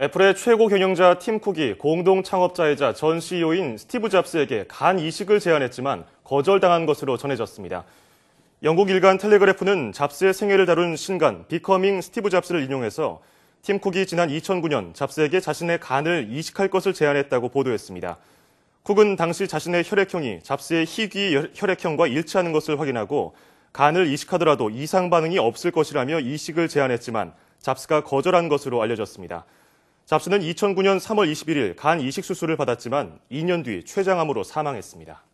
애플의 최고 경영자 팀 쿡이 공동 창업자이자 전 CEO인 스티브 잡스에게 간 이식을 제안했지만 거절당한 것으로 전해졌습니다. 영국 일간 텔레그래프는 잡스의 생애를 다룬 신간 Becoming Steve Jobs를 인용해서 팀 쿡이 지난 2009년 잡스에게 자신의 간을 이식할 것을 제안했다고 보도했습니다. 쿡은 당시 자신의 혈액형이 잡스의 희귀 혈액형과 일치하는 것을 확인하고 간을 이식하더라도 이상 반응이 없을 것이라며 이식을 제안했지만 잡스가 거절한 것으로 알려졌습니다. 잡스는 2009년 3월 21일 간 이식 수술을 받았지만 2년 뒤 췌장암으로 사망했습니다.